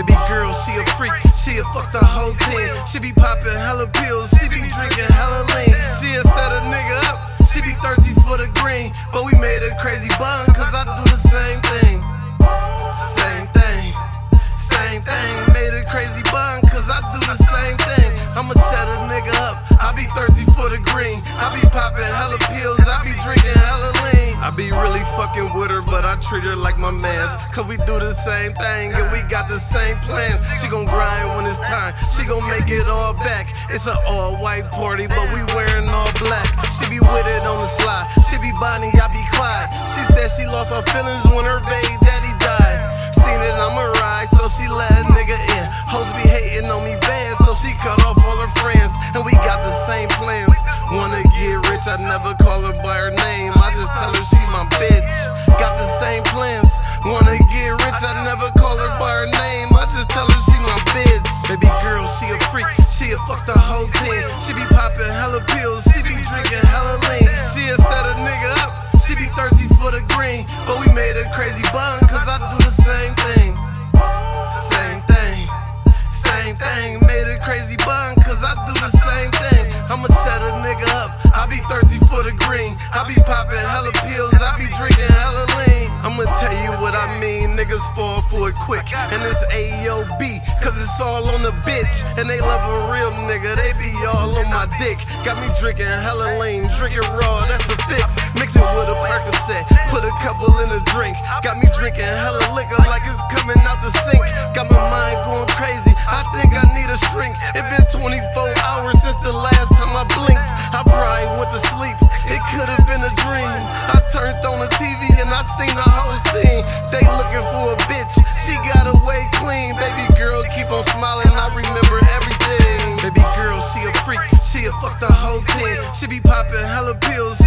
Baby girl, she a freak, She a fuck the whole team. She be popping hella pills, she be drinking hella lean. She a set a nigga up, she be thirsty for the green. But we made a crazy bond, cause I do the same thing. Same thing, same thing. Made a crazy bond, cause I do the same thing. I'ma set a nigga up, I be thirsty for the green. I be popping hella pills, I be drinking hella lean. I be really fucking with her I treat her like my mans. Cause we do the same thing and we got the same plans. She gon' grind when it's time, she gon' make it all back. It's an all white party, but we wearing all black. She be with it on the slide, she be Bonnie, I be Clyde. She said she lost her feelings when her baby daddy died. Seen it, I'ma ride, so she let a nigga in. Hoes be hating on me bad, so she cut off all her friends. And we got the same plans. Wanna get rich, I never call her by her name. I just tell her she my bitch. Pills. She be drinking hella lean. She'll set a nigga up. She be thirsty for the green. But we made a crazy bond, cause I do the same thing. Same thing, same thing. Made a crazy bond, cause I do the same thing. I'ma set a nigga up. I be thirsty for the green. I be popping hella pills. I be drinking hella lean. I'ma tell you what I mean. Niggas fall for it quick. And it's AOB, bitch. And they love a real nigga. They be all on my dick. Got me drinking hella lean. Drinking raw, that's a fix. Mix it with a Percocet. Put a couple in a drink. Got me drinking hella liquor like it's coming out the sink. Got my mind going crazy. I think I need a shrink. It been 24 hours since the last popping hella pills.